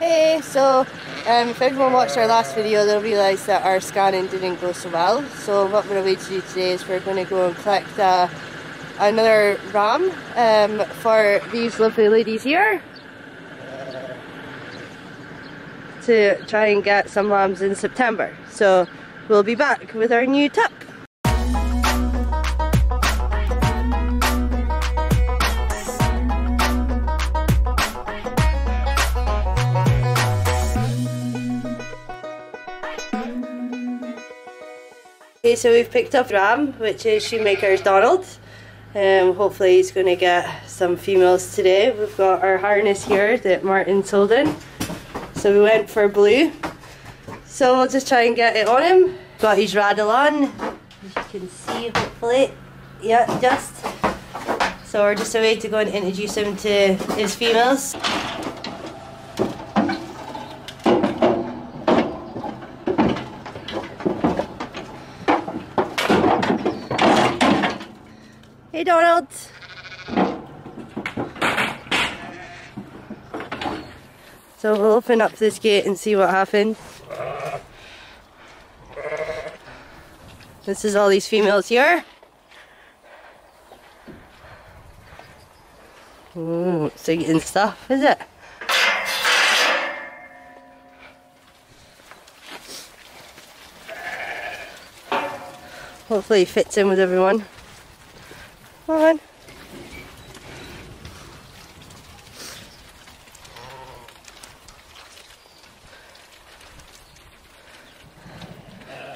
Hey, so um, if everyone watched our last video they'll realise that our scanning didn't go so well. So what we're going to do today is we're going to go and collect uh, another ram um, for these lovely ladies here. To try and get some lambs in September. So we'll be back with our new tup. Okay, so we've picked up Ram, which is Shoemaker's Donald. Um, hopefully he's going to get some females today. We've got our harness here that Martin sold in. So we went for blue. So we'll just try and get it on him. Got his rattle on, as you can see hopefully. Yeah, just. So we're just away to go and introduce him to his females. Hey Donald! So we'll open up this gate and see what happens. This is all these females here. Ooh, it's eating stuff, is it? Hopefully it fits in with everyone. Come on.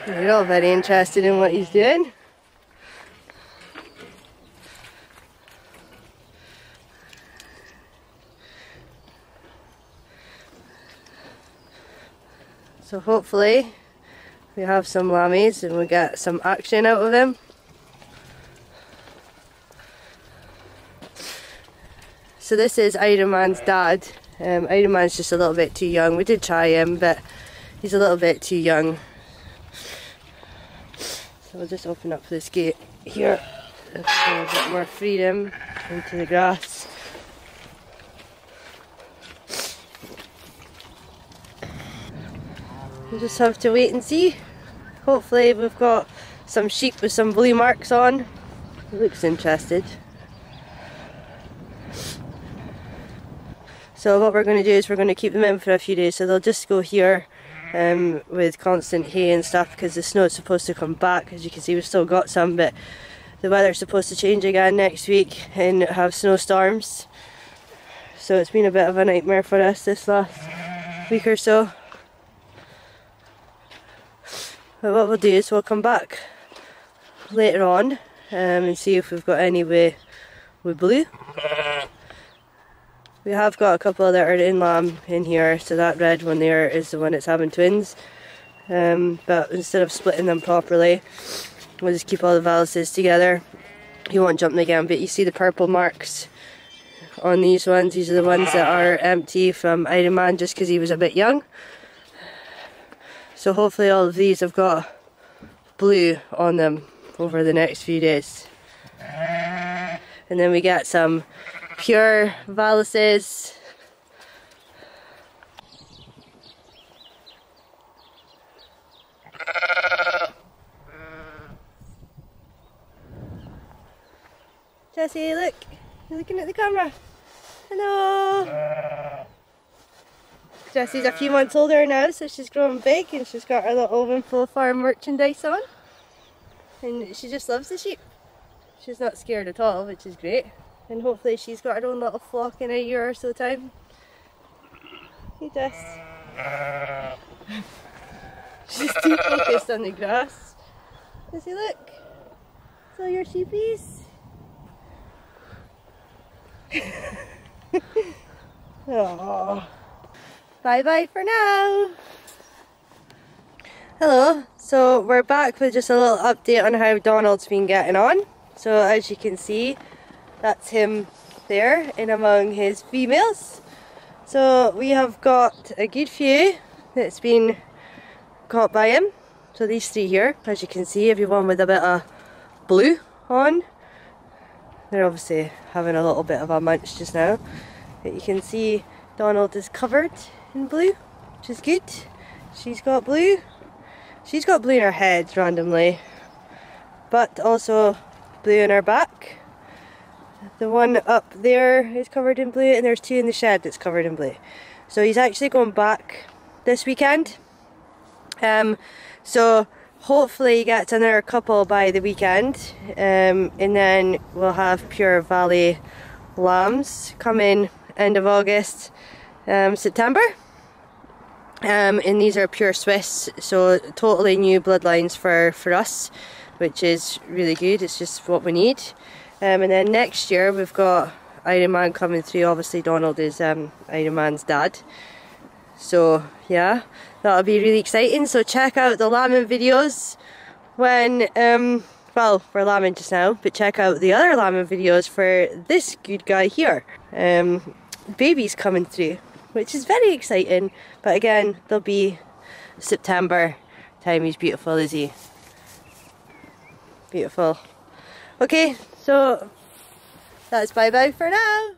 You're all very interested in what he's doing. So hopefully we have some lammies and we get some action out of them. So this is Iron Man's dad. Um, Iron Man's just a little bit too young. We did try him, but he's a little bit too young. So we'll just open up this gate here. A bit more freedom into the grass. We'll just have to wait and see. Hopefully we've got some sheep with some blue marks on. He looks interested. So what we're going to do is we're going to keep them in for a few days. So they'll just go here um, with constant hay and stuff because the snow is supposed to come back. As you can see we've still got some but the weather's supposed to change again next week and have snowstorms. So it's been a bit of a nightmare for us this last week or so. But what we'll do is we'll come back later on um, and see if we've got any way with blue. We have got a couple that are in lamb in here, so that red one there is the one that's having twins. Um, but instead of splitting them properly, we'll just keep all the Valaises together. You won't jump again, but you see the purple marks on these ones. These are the ones that are empty from Iron Man just because he was a bit young. So hopefully all of these have got blue on them over the next few days. And then we get some pure Valaises. Jessie, look. You're looking at the camera. Hello. Jessie's a few months older now, so she's grown big and she's got her little oven full of Farm merchandise on. And she just loves the sheep. She's not scared at all, which is great. And hopefully she's got her own little flock in a year or so time. Hey Jess. she's too focused on the grass. Does he look? So your sheepies? Aww. Bye bye for now. Hello, so we're back with just a little update on how Donald's been getting on. So as you can see, that's him there in among his females. So we have got a good few that's been caught by him. So these three here, as you can see, everyone with a bit of blue on. They're obviously having a little bit of a munch just now. But you can see Donald is covered in blue, which is good. She's got blue. She's got blue in her head randomly, but also blue in her back. The one up there is covered in blue and there's two in the shed that's covered in blue. So he's actually going back this weekend. Um, so hopefully he gets another couple by the weekend um, and then we'll have Pure Valais lambs coming end of August, um, September. Um, and these are pure Swiss, so totally new bloodlines for, for us, which is really good, it's just what we need. Um, and then next year we've got Iron Man coming through, obviously Donald is um, Iron Man's dad. So yeah, that'll be really exciting, so check out the lambing videos when, um, well, we're lambing just now, but check out the other lambing videos for this good guy here. Um, babies coming through which is very exciting. But again, there'll be September time. He's beautiful, is he? Beautiful. Okay, so that's bye bye for now.